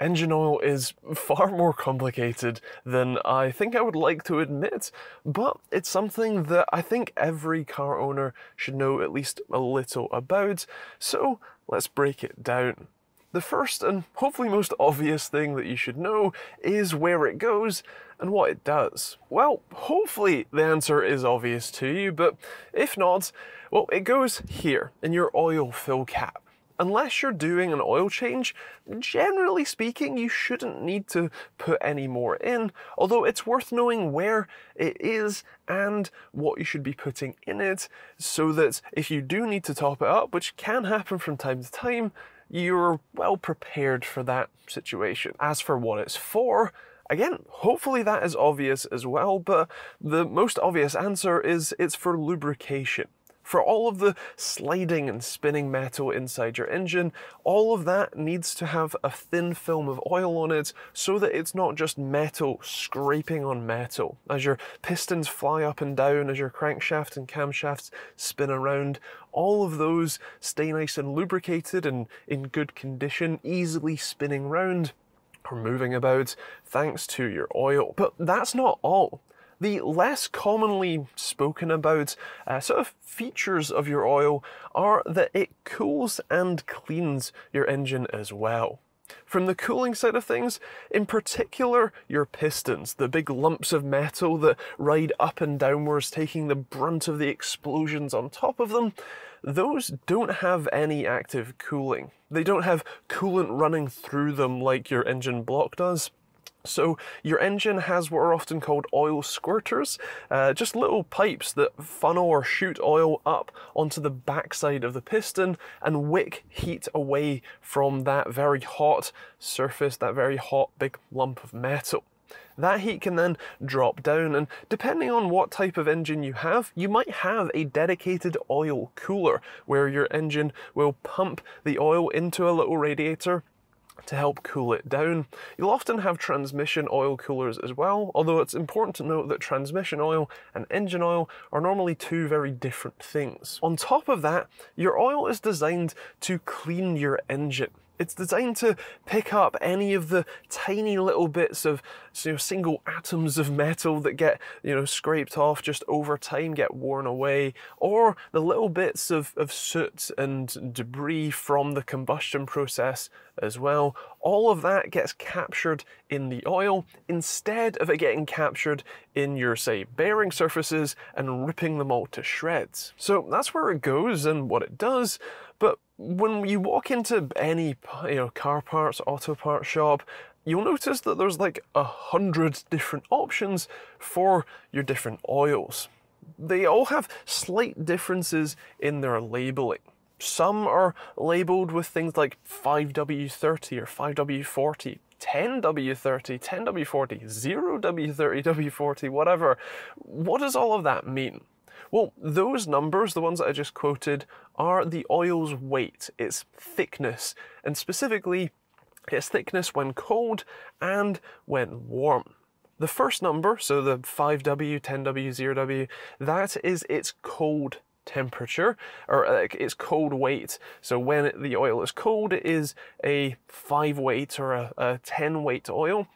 Engine oil is far more complicated than I think I would like to admit, but it's something that I think every car owner should know at least a little about, so let's break it down. The first and hopefully most obvious thing that you should know is where it goes and what it does. Well, hopefully the answer is obvious to you, but if not, well, it goes here in your oil fill cap unless you're doing an oil change, generally speaking, you shouldn't need to put any more in, although it's worth knowing where it is and what you should be putting in it, so that if you do need to top it up, which can happen from time to time, you're well prepared for that situation. As for what it's for, Again, hopefully that is obvious as well, but the most obvious answer is it's for lubrication for all of the sliding and spinning metal inside your engine, all of that needs to have a thin film of oil on it so that it's not just metal scraping on metal. As your pistons fly up and down, as your crankshaft and camshafts spin around, all of those stay nice and lubricated and in good condition, easily spinning round or moving about thanks to your oil. But that's not all. The less commonly spoken about uh, sort of features of your oil are that it cools and cleans your engine as well. From the cooling side of things, in particular your pistons, the big lumps of metal that ride up and downwards taking the brunt of the explosions on top of them, those don't have any active cooling. They don't have coolant running through them like your engine block does. So your engine has what are often called oil squirters, uh, just little pipes that funnel or shoot oil up onto the backside of the piston and wick heat away from that very hot surface, that very hot big lump of metal. That heat can then drop down and depending on what type of engine you have, you might have a dedicated oil cooler where your engine will pump the oil into a little radiator to help cool it down. You'll often have transmission oil coolers as well, although it's important to note that transmission oil and engine oil are normally two very different things. On top of that, your oil is designed to clean your engine. It's designed to pick up any of the tiny little bits of you know, single atoms of metal that get you know scraped off just over time, get worn away, or the little bits of, of soot and debris from the combustion process as well. All of that gets captured in the oil instead of it getting captured in your, say, bearing surfaces and ripping them all to shreds. So that's where it goes and what it does, but when you walk into any you know car parts, auto parts shop, you'll notice that there's like a hundred different options for your different oils. They all have slight differences in their labeling. Some are labeled with things like 5W30 or 5W40, 10W30, 10W40, 0W30, W40, whatever. What does all of that mean? Well, those numbers, the ones that I just quoted, are the oil's weight, its thickness, and specifically its thickness when cold and when warm. The first number, so the 5W, 10W, 0W, that is its cold temperature, or uh, its cold weight. So when the oil is cold, it is a 5 weight or a, a 10 weight oil.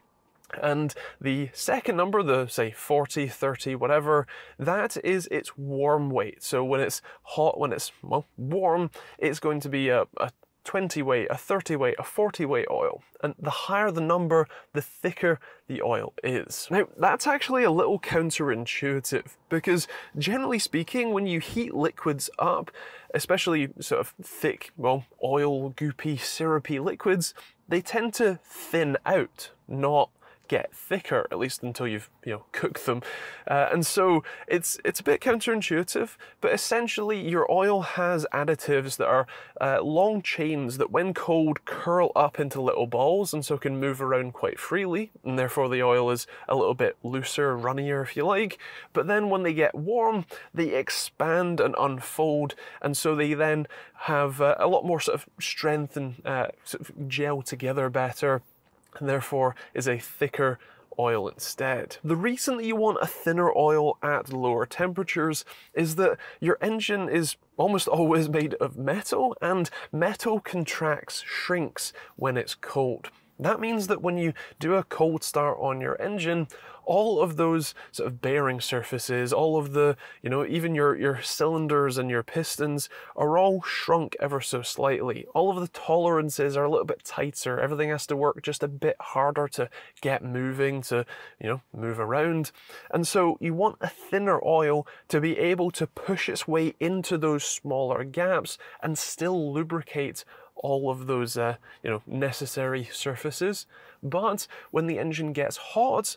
And the second number, the say 40, 30, whatever, that is its warm weight. So when it's hot, when it's well, warm, it's going to be a, a 20 weight, a 30 weight, a 40 weight oil. And the higher the number, the thicker the oil is. Now, that's actually a little counterintuitive because generally speaking, when you heat liquids up, especially sort of thick, well, oil, goopy, syrupy liquids, they tend to thin out, not get thicker, at least until you've you know cooked them. Uh, and so it's it's a bit counterintuitive, but essentially your oil has additives that are uh, long chains that when cold curl up into little balls and so can move around quite freely, and therefore the oil is a little bit looser, runnier if you like. But then when they get warm, they expand and unfold, and so they then have uh, a lot more sort of strength and uh, sort of gel together better and therefore is a thicker oil instead. The reason that you want a thinner oil at lower temperatures is that your engine is almost always made of metal and metal contracts, shrinks when it's cold. That means that when you do a cold start on your engine, all of those sort of bearing surfaces, all of the, you know, even your, your cylinders and your pistons are all shrunk ever so slightly. All of the tolerances are a little bit tighter. Everything has to work just a bit harder to get moving, to, you know, move around. And so you want a thinner oil to be able to push its way into those smaller gaps and still lubricate all of those uh, you know necessary surfaces. But when the engine gets hot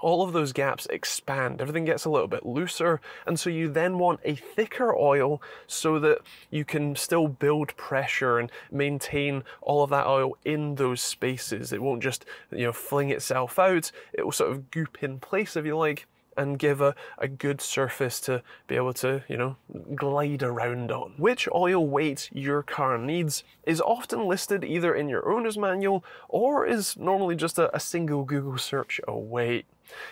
all of those gaps expand, everything gets a little bit looser, and so you then want a thicker oil so that you can still build pressure and maintain all of that oil in those spaces. It won't just, you know, fling itself out, it will sort of goop in place if you like, and give a, a good surface to be able to, you know, glide around on. Which oil weight your car needs is often listed either in your owner's manual or is normally just a, a single Google search away.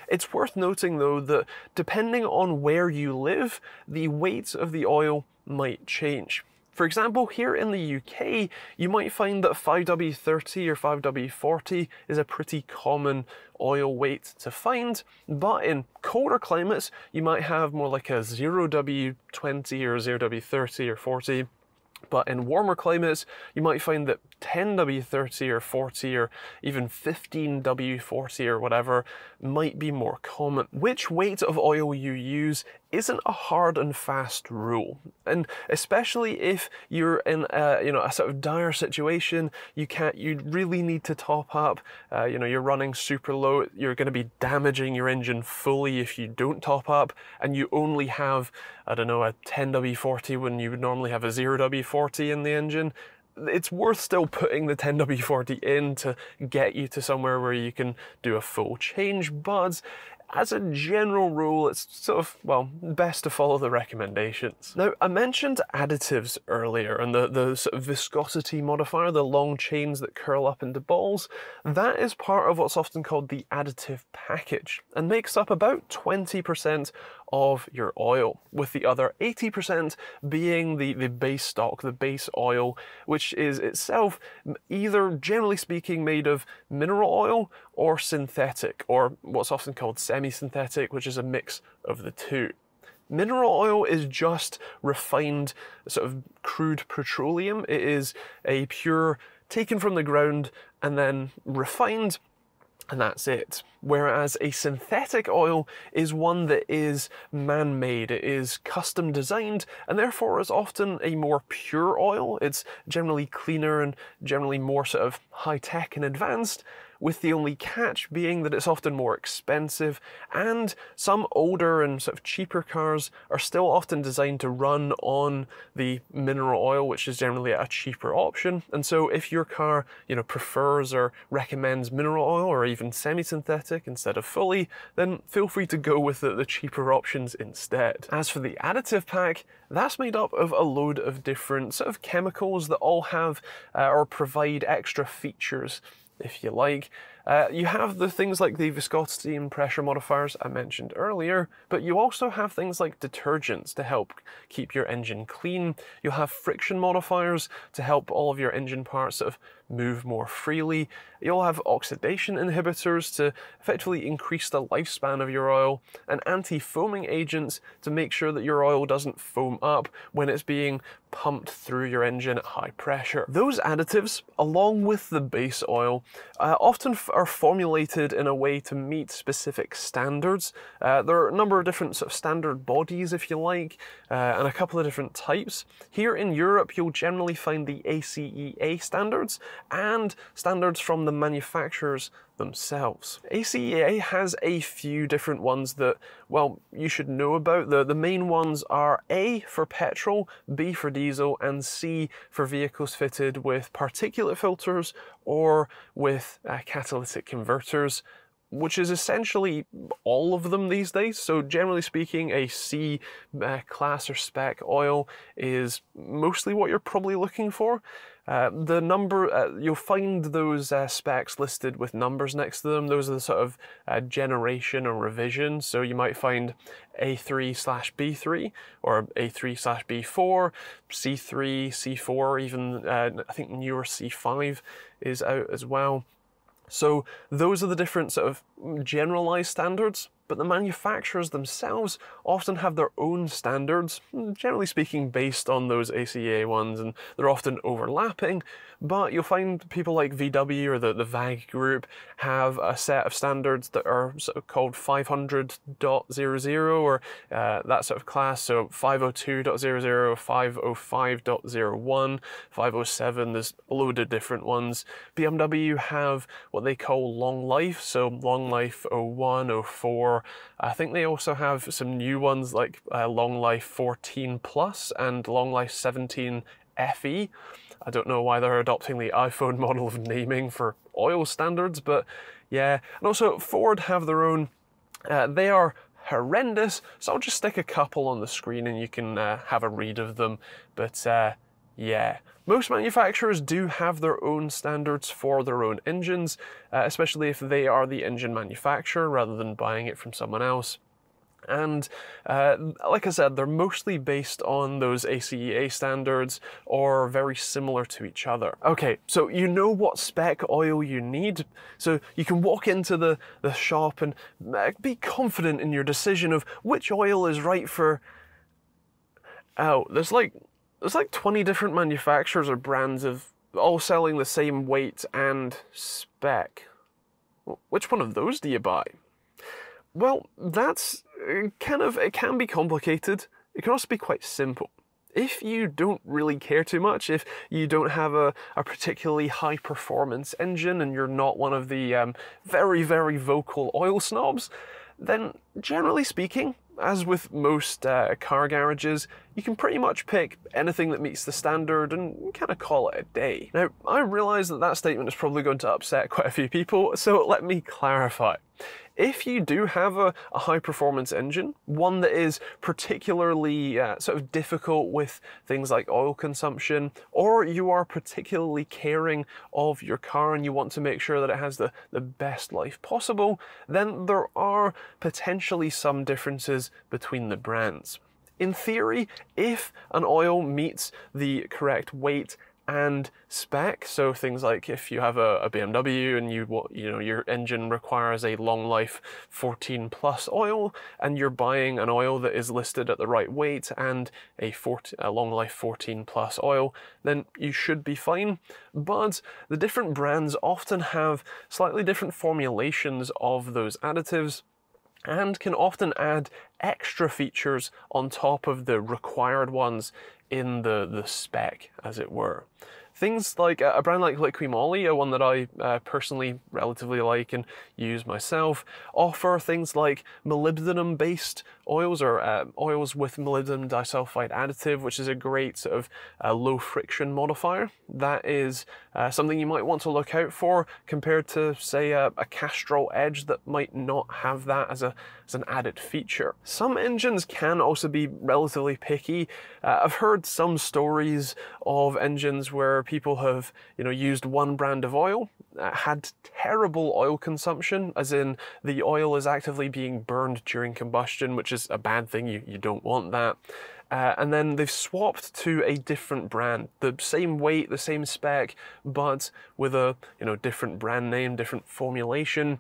It's worth noting though that depending on where you live, the weight of the oil might change. For example, here in the UK, you might find that 5W30 or 5W40 is a pretty common oil weight to find, but in colder climates, you might have more like a 0W20 or 0W30 or 40 but in warmer climates, you might find that 10W30 or 40 or even 15W40 or whatever might be more common. Which weight of oil you use isn't a hard and fast rule. And especially if you're in a, you know, a sort of dire situation, you can't, you really need to top up, uh, you know, you're running super low, you're going to be damaging your engine fully if you don't top up, and you only have, I don't know, a 10W40 when you would normally have a 0W40 in the engine, it's worth still putting the 10W40 in to get you to somewhere where you can do a full change, but as a general rule, it's sort of, well, best to follow the recommendations. Now, I mentioned additives earlier and the, the sort of viscosity modifier, the long chains that curl up into balls. That is part of what's often called the additive package and makes up about 20% of your oil, with the other 80% being the, the base stock, the base oil, which is itself either generally speaking made of mineral oil or synthetic, or what's often called semi-synthetic, which is a mix of the two. Mineral oil is just refined, sort of crude petroleum. It is a pure taken from the ground and then refined and that's it. Whereas a synthetic oil is one that is man-made, it is custom designed, and therefore is often a more pure oil. It's generally cleaner and generally more sort of high-tech and advanced, with the only catch being that it's often more expensive, and some older and sort of cheaper cars are still often designed to run on the mineral oil, which is generally a cheaper option. And so if your car, you know, prefers or recommends mineral oil or even semi-synthetic instead of fully, then feel free to go with the, the cheaper options instead. As for the additive pack, that's made up of a load of different sort of chemicals that all have uh, or provide extra features if you like. Uh, you have the things like the viscosity and pressure modifiers I mentioned earlier, but you also have things like detergents to help keep your engine clean. You'll have friction modifiers to help all of your engine parts sort of move more freely. You'll have oxidation inhibitors to effectively increase the lifespan of your oil, and anti-foaming agents to make sure that your oil doesn't foam up when it's being pumped through your engine at high pressure. Those additives, along with the base oil, uh, often are formulated in a way to meet specific standards. Uh, there are a number of different sort of standard bodies, if you like, uh, and a couple of different types. Here in Europe, you'll generally find the ACEA standards and standards from the manufacturers themselves. ACEA has a few different ones that, well, you should know about. The, the main ones are A for petrol, B for diesel, and C for vehicles fitted with particulate filters or with uh, catalytic converters which is essentially all of them these days. So generally speaking, a C uh, class or spec oil is mostly what you're probably looking for. Uh, the number, uh, you'll find those uh, specs listed with numbers next to them. Those are the sort of uh, generation or revision. So you might find A3 slash B3 or A3 slash B4, C3, C4, even uh, I think newer C5 is out as well. So those are the different sort of generalized standards, but the manufacturers themselves often have their own standards, generally speaking based on those ACEA ones, and they're often overlapping, but you'll find people like VW or the, the VAG group have a set of standards that are sort of called 500.00 or uh, that sort of class, so 502.00, 505.01, 507, there's a load of different ones. BMW have what they call long life, so long life 01, 04, I think they also have some new ones like uh, Long Life 14 Plus and Long Life 17 FE. I don't know why they're adopting the iPhone model of naming for oil standards, but yeah. And also, Ford have their own. Uh, they are horrendous, so I'll just stick a couple on the screen and you can uh, have a read of them. But uh, yeah, most manufacturers do have their own standards for their own engines, uh, especially if they are the engine manufacturer rather than buying it from someone else. And uh, like I said, they're mostly based on those ACEA standards or very similar to each other. Okay, so you know what spec oil you need, so you can walk into the, the shop and uh, be confident in your decision of which oil is right for. Oh, there's like there's like 20 different manufacturers or brands of all selling the same weight and spec. Which one of those do you buy? Well, that's uh, kind of, it can be complicated. It can also be quite simple. If you don't really care too much, if you don't have a, a particularly high performance engine and you're not one of the um, very, very vocal oil snobs, then generally speaking, as with most uh, car garages, you can pretty much pick anything that meets the standard and kind of call it a day. Now, I realise that that statement is probably going to upset quite a few people, so let me clarify. If you do have a, a high performance engine, one that is particularly uh, sort of difficult with things like oil consumption, or you are particularly caring of your car and you want to make sure that it has the, the best life possible, then there are potentially some differences between the brands. In theory, if an oil meets the correct weight and spec. So things like if you have a, a, BMW and you you know your engine requires a long life 14 plus oil, and you're buying an oil that is listed at the right weight and a, 14, a long life 14 plus oil, then you should be fine. But the different brands often have slightly different formulations of those additives and can often add extra features on top of the required ones in the, the spec, as it were. Things like a brand like Liqui Moly, a one that I uh, personally relatively like and use myself, offer things like molybdenum based oils or uh, oils with molybdenum disulfide additive, which is a great sort of uh, low friction modifier. That is uh, something you might want to look out for compared to, say, a, a Castrol Edge that might not have that as, a, as an added feature. Some engines can also be relatively picky. Uh, I've heard some stories of engines where people have, you know, used one brand of oil, uh, had terrible oil consumption, as in the oil is actively being burned during combustion, which is a bad thing. You, you don't want that. Uh, and then they've swapped to a different brand, the same weight, the same spec, but with a you know different brand name, different formulation,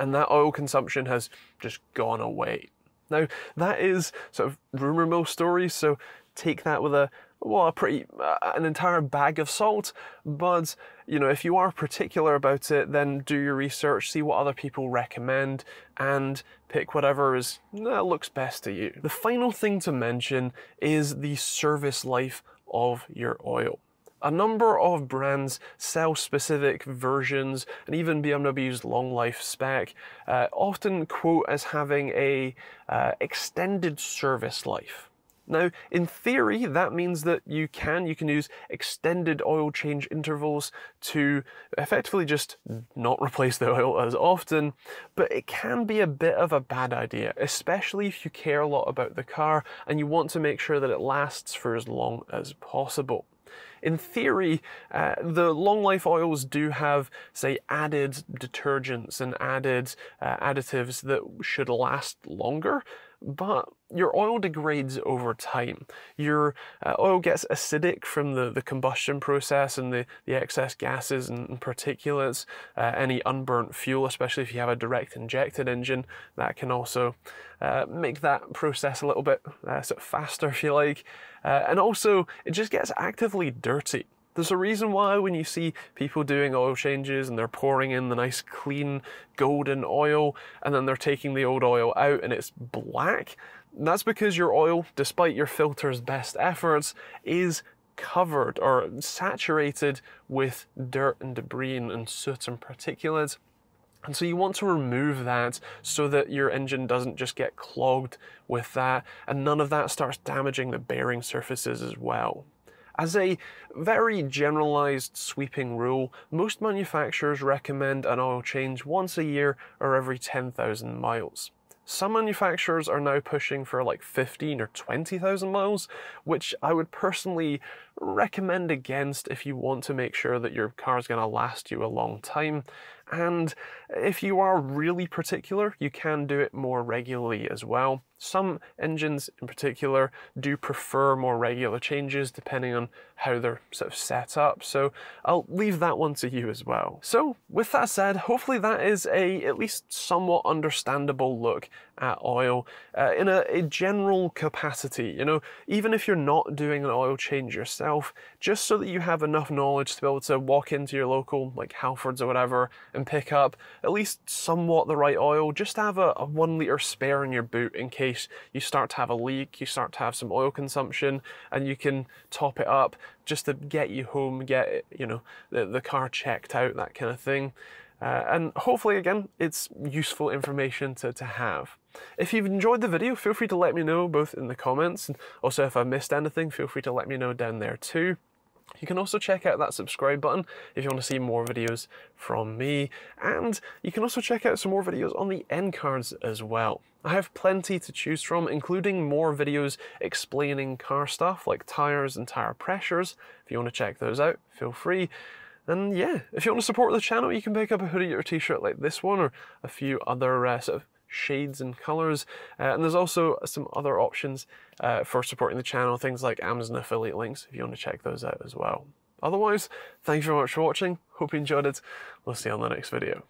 and that oil consumption has just gone away. Now that is sort of rumor mill stories, so take that with a well, pretty uh, an entire bag of salt. But you know, if you are particular about it, then do your research, see what other people recommend, and pick whatever is uh, looks best to you. The final thing to mention is the service life of your oil. A number of brands sell specific versions, and even BMW's long life spec uh, often quote as having a uh, extended service life. Now, in theory, that means that you can, you can use extended oil change intervals to effectively just not replace the oil as often, but it can be a bit of a bad idea, especially if you care a lot about the car and you want to make sure that it lasts for as long as possible. In theory, uh, the long life oils do have, say, added detergents and added uh, additives that should last longer, but your oil degrades over time. Your uh, oil gets acidic from the, the combustion process and the, the excess gases and, and particulates, uh, any unburnt fuel, especially if you have a direct injected engine, that can also uh, make that process a little bit uh, sort of faster, if you like. Uh, and also, it just gets actively dirty. There's a reason why when you see people doing oil changes and they're pouring in the nice clean golden oil and then they're taking the old oil out and it's black, that's because your oil, despite your filter's best efforts, is covered or saturated with dirt and debris and soot and particulates. And so you want to remove that so that your engine doesn't just get clogged with that and none of that starts damaging the bearing surfaces as well. As a very generalized sweeping rule, most manufacturers recommend an oil change once a year or every 10,000 miles. Some manufacturers are now pushing for like 15 or 20,000 miles, which I would personally recommend against if you want to make sure that your car is going to last you a long time. And if you are really particular, you can do it more regularly as well. Some engines in particular do prefer more regular changes depending on how they're sort of set up. So I'll leave that one to you as well. So with that said, hopefully that is a at least somewhat understandable look at oil uh, in a, a general capacity. You know, even if you're not doing an oil change yourself, just so that you have enough knowledge to be able to walk into your local like Halfords or whatever and pick up at least somewhat the right oil, just have a, a one litre spare in your boot in case you start to have a leak, you start to have some oil consumption, and you can top it up just to get you home, get you know the, the car checked out, that kind of thing. Uh, and hopefully, again, it's useful information to, to have. If you've enjoyed the video, feel free to let me know both in the comments and also if I missed anything, feel free to let me know down there too. You can also check out that subscribe button if you want to see more videos from me, and you can also check out some more videos on the end cards as well. I have plenty to choose from, including more videos explaining car stuff like tyres and tyre pressures. If you want to check those out, feel free. And yeah, if you want to support the channel, you can pick up a hoodie or t-shirt like this one or a few other uh, sort of shades and colors. Uh, and there's also some other options uh, for supporting the channel, things like Amazon affiliate links, if you want to check those out as well. Otherwise, thank you very much for watching. Hope you enjoyed it. We'll see you on the next video.